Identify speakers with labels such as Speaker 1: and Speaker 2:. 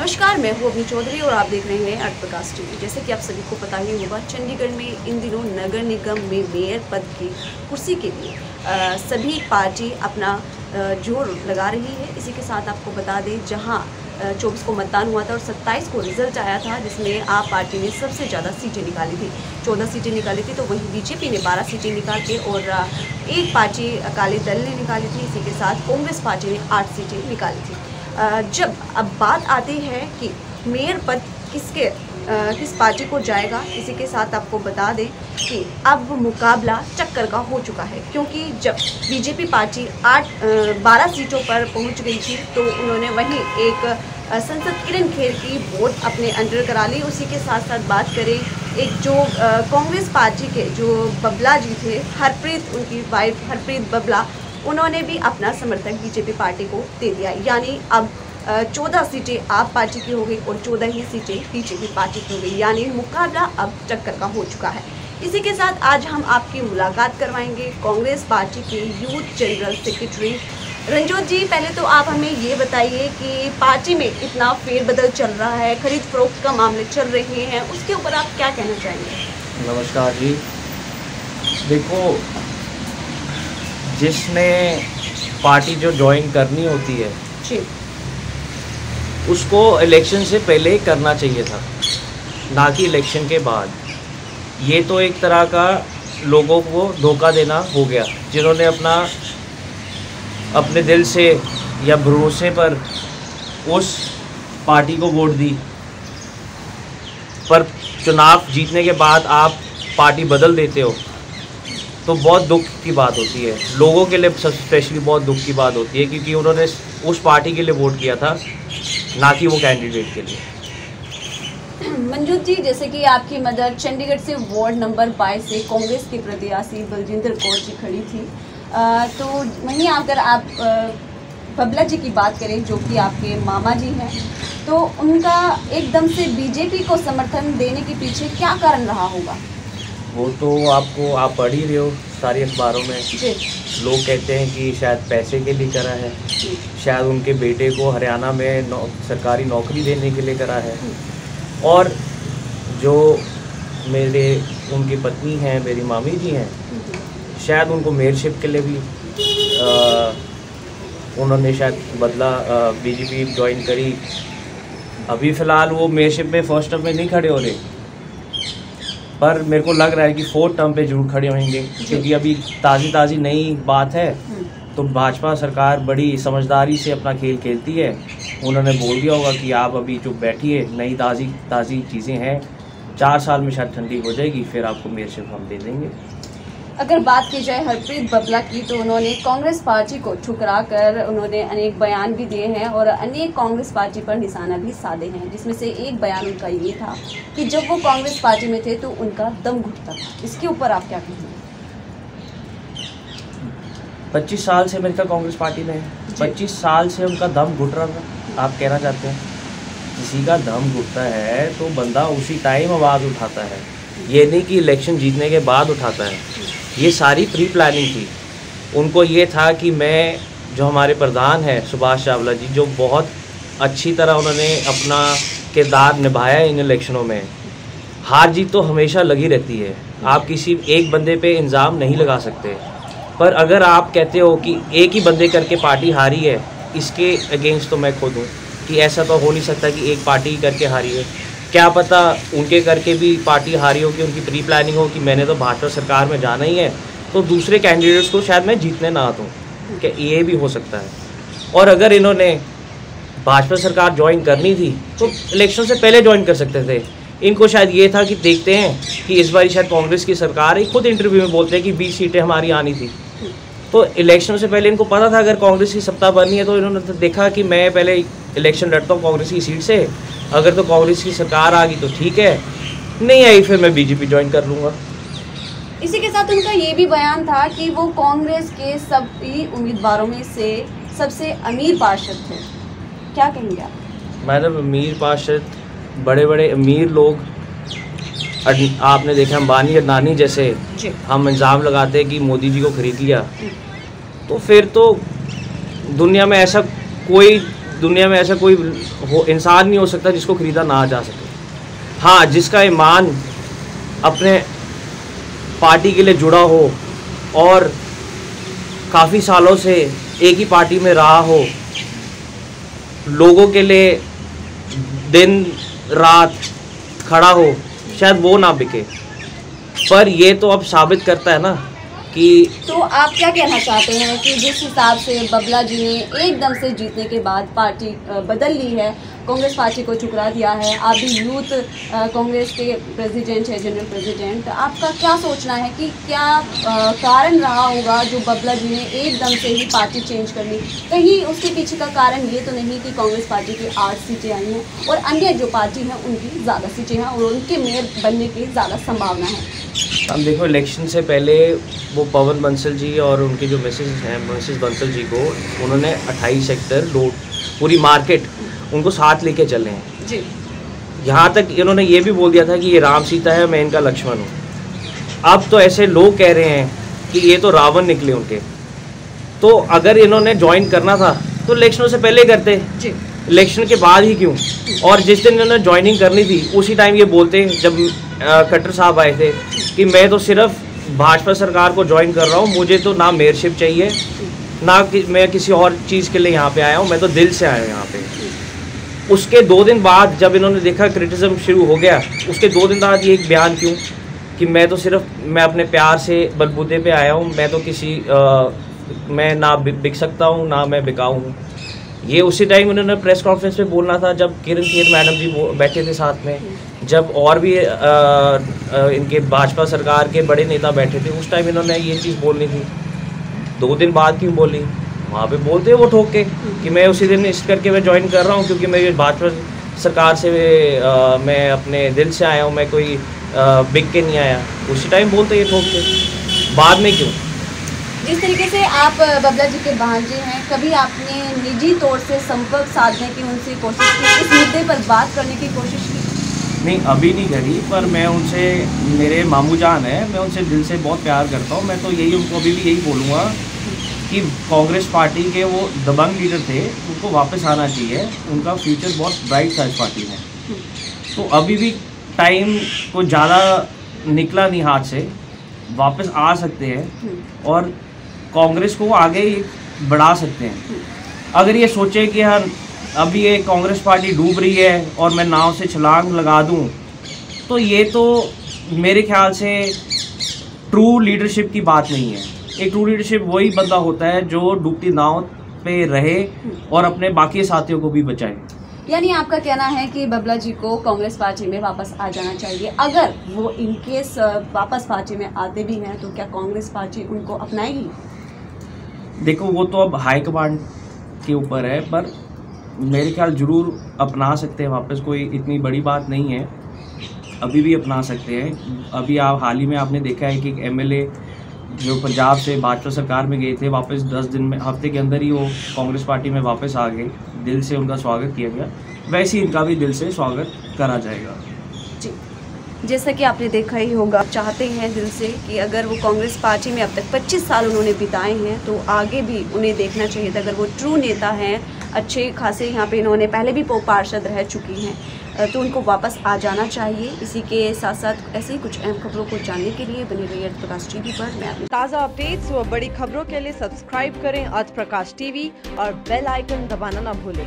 Speaker 1: नमस्कार मैं हूँ अभी चौधरी और आप देख रहे हैं अर्थ प्रकाश टीवी। जैसे कि आप सभी को पता ही होगा चंडीगढ़ में इन दिनों नगर निगम में मेयर पद की कुर्सी के लिए आ, सभी पार्टी अपना ज़ोर लगा रही है। इसी के साथ आपको बता दें जहाँ चौबीस को मतदान हुआ था और सत्ताईस को रिज़ल्ट आया था जिसमें आप पार्टी ने सबसे ज़्यादा सीटें निकाली थी। चौदह सीटें निकाली थी तो वहीं बीजेपी ने बारह सीटें निकाल के और एक पार्टी अकाली दल ने निकाली थी। इसी के साथ कांग्रेस पार्टी ने आठ सीटें निकाली थी। जब अब बात आती है कि मेयर पद किसके किस पार्टी को जाएगा, इसी के साथ आपको बता दें कि अब मुकाबला चक्कर का हो चुका है, क्योंकि जब बीजेपी पार्टी आठ बारह सीटों पर पहुँच गई थी तो उन्होंने वहीं एक संसद किरण खेर की वोट अपने अंडर करा ली। उसी के साथ साथ बात करें, एक जो कांग्रेस पार्टी के जो बबला जी थे, हरप्रीत, उनकी वाइफ हरप्रीत बबला उन्होंने भी अपना समर्थन बीजेपी पार्टी को दे दिया। यानी अब चौदह सीटें आप पार्टी की हो गई और चौदह ही सीटें बीजेपी पार्टी की हो गई। यानी मुकाबला अब चक्कर का हो चुका है। इसी के साथ आज हम आपकी मुलाकात करवाएँगे कांग्रेस पार्टी के youth general secretary Ranjot ji. पहले तो आप हमें ये बताइए कि पार्टी में इतना फेरबदल चल रहा है, खरीद फरोख्त का मामले चल रहे हैं, उसके ऊपर आप क्या कहना चाहेंगे?
Speaker 2: नमस्कार जी। देखो जिसने पार्टी जो ज्वाइन करनी होती है जी। उसको इलेक्शन से पहले ही करना चाहिए था ना कि इलेक्शन के बाद। ये तो एक तरह का लोगों को धोखा देना हो गया जिन्होंने अपना अपने दिल से या भरोसे पर उस पार्टी को वोट दी। पर चुनाव जीतने के बाद आप पार्टी बदल देते हो। तो बहुत दुख की बात होती है। लोगों के लिए स्पेशली बहुत दुख की बात होती है क्योंकि उन्होंने उस पार्टी के लिए वोट किया था ना कि वो कैंडिडेट के लिए।
Speaker 1: मंजूत जी जैसे कि आपकी मदर चंडीगढ़ से वार्ड नंबर बाईस से कांग्रेस के प्रत्याशी बलजिंदर कौर जी खड़ी थी। आ, तो वहीं अगर आप बबला जी की बात करें जो कि आपके मामा जी हैं तो उनका एकदम से बीजेपी को समर्थन देने के पीछे क्या कारण रहा होगा?
Speaker 2: वो तो आपको आप पढ़ ही रहे हो सारी अखबारों में। लोग कहते हैं कि शायद पैसे के लिए करा है। शायद उनके बेटे को हरियाणा में नौ, सरकारी नौकरी देने के लिए करा है। और जो मेरे उनकी पत्नी हैं मेरी मामी जी हैं शायद उनको मेयरशिप के लिए भी आ, उन्होंने शायद बदला बीजेपी ज्वाइन करी। अभी फ़िलहाल वो मेयरशिप में फ़र्स्ट में नहीं खड़े हो रहे। पर मेरे को लग रहा है कि फोर्थ टर्म पे ज़रूर खड़े होंगे क्योंकि अभी ताज़ी ताज़ी नई बात है। तो भाजपा सरकार बड़ी समझदारी से अपना खेल खेलती है। उन्होंने बोल दिया होगा कि आप अभी जो बैठिए नई ताज़ी ताज़ी चीज़ें हैं चार साल में शायद ठंडी हो जाएगी फिर आपको मेयरशिप हम दे देंगे।
Speaker 1: अगर बात की जाए हरप्रीत बबला की तो उन्होंने कांग्रेस पार्टी को ठुकरा कर उन्होंने अनेक बयान भी दिए हैं और अनेक कांग्रेस पार्टी पर निशाना भी साधे हैं जिसमें से एक बयान उनका ये था कि जब वो कांग्रेस पार्टी में थे तो उनका दम घुटता था। इसके ऊपर आप क्या कहेंगे?
Speaker 2: पच्चीस साल से मेरे कांग्रेस पार्टी में है। पच्चीस साल से उनका दम घुट रहा था। आप कहना चाहते हैं किसी का दम घुटता है तो बंदा उसी टाइम आवाज़ उठाता है। ये नहीं कि इलेक्शन जीतने के बाद उठाता है। ये सारी प्री प्लानिंग थी। उनको ये था कि मैं, जो हमारे प्रधान हैं, सुभाष चावला जी, जो बहुत अच्छी तरह उन्होंने अपना किरदार निभाया इन इलेक्शनों में, हार जीत तो हमेशा लगी रहती है। आप किसी एक बंदे पे इल्ज़ाम नहीं लगा सकते। पर अगर आप कहते हो कि एक ही बंदे करके पार्टी हारी है, इसके अगेंस्ट तो मैं खुद हूँ कि ऐसा तो हो नहीं सकता कि एक पार्टी करके हारी है। क्या पता उनके करके भी पार्टी हारी हो कि उनकी प्री प्लानिंग हो कि मैंने तो भाजपा सरकार में जाना ही है। तो दूसरे कैंडिडेट्स को शायद मैं जीतने ना दूँ क्या ये भी हो सकता है। और अगर इन्होंने भाजपा सरकार ज्वाइन करनी थी तो इलेक्शन से पहले ज्वाइन कर सकते थे। इनको शायद ये था कि देखते हैं कि इस बार शायद कांग्रेस की सरकार है खुद इंटरव्यू में बोलते हैं कि बीस सीटें हमारी आनी थी। तो इलेक्शन से पहले इनको पता था अगर कांग्रेस की सत्ता बननी है तो इन्होंने तो देखा कि मैं पहले इलेक्शन लड़ता हूँ कांग्रेस की सीट से। अगर तो कांग्रेस की सरकार आ गई तो ठीक है नहीं आई फिर मैं बीजेपी ज्वाइन कर लूँगा।
Speaker 1: इसी के साथ उनका ये भी बयान था कि वो कांग्रेस के सभी उम्मीदवारों में से सबसे अमीर पार्षद थे। क्या कहेंगे आप?
Speaker 2: मैडम अमीर पार्षद बड़े बड़े अमीर लोग आपने देखा अंबानी अडनानी जैसे हम इल्ज़ाम लगाते हैं कि मोदी जी को खरीद लिया। तो फिर तो दुनिया में ऐसा कोई दुनिया में ऐसा कोई हो इंसान नहीं हो सकता जिसको खरीदा ना जा सके। हाँ जिसका ईमान अपने पार्टी के लिए जुड़ा हो और काफ़ी सालों से एक ही पार्टी में रहा हो लोगों के लिए दिन रात खड़ा हो शायद वो ना बिके। पर ये तो अब साबित करता है ना कि
Speaker 1: तो आप क्या कहना चाहते हैं कि जिस हिसाब से बबला जी ने एकदम से जीतने के बाद पार्टी बदल ली है कांग्रेस पार्टी को ठुकरा दिया है। आप भी यूथ कांग्रेस के प्रेसिडेंट है, जनरल प्रेसिडेंट। आपका क्या सोचना है कि क्या कारण रहा होगा जो बबला जी ने एकदम से ही पार्टी चेंज कर ली कहीं उसके पीछे का कारण ये तो नहीं कि कांग्रेस पार्टी की आठ सीटें आई हैं और अन्य जो पार्टी हैं, उनकी ज़्यादा सीटें हैं और उनके मेयर बनने की ज़्यादा संभावना है।
Speaker 2: हम देखो, इलेक्शन से पहले वो पवन बंसल जी और उनके जो मिसेज हैं, मिसेस बंसल जी को, उन्होंने 28 सेक्टर रोड पूरी मार्केट उनको साथ लेके चले हैं। जी। यहाँ तक इन्होंने ये भी बोल दिया था कि ये राम सीता है मैं इनका लक्ष्मण हूँ। अब तो ऐसे लोग कह रहे हैं कि ये तो रावण निकले उनके। तो अगर इन्होंने ज्वाइन करना था तो इलेक्शनों से पहले करते। इलेक्शन के बाद ही क्यों? और जिस दिन इन्होंने ज्वाइनिंग करनी थी उसी टाइम ये बोलते जब कट्टर साहब आए थे कि मैं तो सिर्फ़ भाजपा सरकार को ज्वाइन कर रहा हूँ मुझे तो ना मेयरशिप चाहिए ना कि मैं किसी और चीज़ के लिए यहाँ पे आया हूँ मैं तो दिल से आया हूँ यहाँ पे। उसके दो दिन बाद जब इन्होंने देखा क्रिटिज़म शुरू हो गया उसके दो दिन बाद ये एक बयान क्यों? कि मैं तो सिर्फ़ मैं अपने प्यार से बलबूते पे आया हूँ मैं तो किसी आ, मैं ना बिक सकता हूँ ना मैं बिकाऊ हूँ। ये उसी टाइम उन्होंने प्रेस कॉन्फ्रेंस में बोलना था जब किरण खेर मैडम जी बैठे थे साथ में जब और भी आ, आ, इनके भाजपा सरकार के बड़े नेता बैठे थे उस टाइम इन्होंने ये चीज़ बोलनी थी। दो दिन बाद क्यों बोली? वहाँ पे बोलते वो ठोक के कि मैं उसी दिन इस करके मैं ज्वाइन कर रहा हूँ क्योंकि मैं भाजपा सरकार से आ, मैं अपने दिल से आया हूँ मैं कोई बिक के नहीं आया। उसी टाइम बोलते ये ठोक। के बाद में क्यों?
Speaker 1: जिस तरीके से आप बबला जी के भांजे हैं कभी आपने निजी तौर से संपर्क साधने की उनसे कोशिश की? इस मुद्दे पर बात करने की कोशिश की?
Speaker 2: नहीं अभी नहीं करी पर मैं उनसे मेरे मामू जान है मैं उनसे दिल से बहुत प्यार करता हूँ मैं तो यही उनको अभी भी यही बोलूँगा कि कांग्रेस पार्टी के वो दबंग लीडर थे, उनको वापस आना चाहिए। उनका फ्यूचर बहुत ब्राइट था इस पार्टी में तो अभी भी टाइम को ज़्यादा निकला नहीं हाथ से। वापस आ सकते हैं और कांग्रेस को आगे बढ़ा सकते हैं। अगर ये सोचे कि हाँ अभी ये कांग्रेस पार्टी डूब रही है और मैं नाव से छलांग लगा दूँ तो ये तो मेरे ख्याल से ट्रू लीडरशिप की बात नहीं है। एक ट्रू लीडरशिप वही बंदा होता है जो डूबती नाव पे रहे और अपने बाकी साथियों को भी बचाए।
Speaker 1: यानी आपका कहना है कि बबला जी को कांग्रेस पार्टी में वापस आ जाना चाहिए। अगर वो इनकेस वापस पार्टी में आते भी हैं तो क्या कांग्रेस पार्टी उनको अपनाएगी?
Speaker 2: देखो वो तो अब हाई कमांड के ऊपर है पर मेरे ख्याल ज़रूर अपना सकते हैं वापस कोई इतनी बड़ी बात नहीं है। अभी भी अपना सकते हैं। अभी आप हाल ही में आपने देखा है कि एक एमएलए जो पंजाब से भाजपा सरकार में गए थे, वापस दस दिन में, हफ़्ते के अंदर ही वो कांग्रेस पार्टी में वापस आ गए। दिल से उनका स्वागत किया गया। वैसे ही इनका भी दिल से स्वागत करा जाएगा।
Speaker 1: जी। जैसा कि आपने देखा ही होगा चाहते हैं दिल से कि अगर वो कांग्रेस पार्टी में अब तक 25 साल उन्होंने बिताए हैं तो आगे भी उन्हें देखना चाहिए था। अगर वो ट्रू नेता हैं अच्छे खासे यहाँ पे इन्होंने पहले भी पार्षद रह चुकी हैं। तो उनको वापस आ जाना चाहिए। इसी के साथ साथ ऐसे ही कुछ अहम खबरों को जानने के लिए बने रहिए अर्थ प्रकाश टीवी पर। मैं
Speaker 3: ताज़ा अपडेट्स व बड़ी खबरों के लिए सब्सक्राइब करें अर्थ प्रकाश टीवी और बेल आइकन दबाना ना भूलें।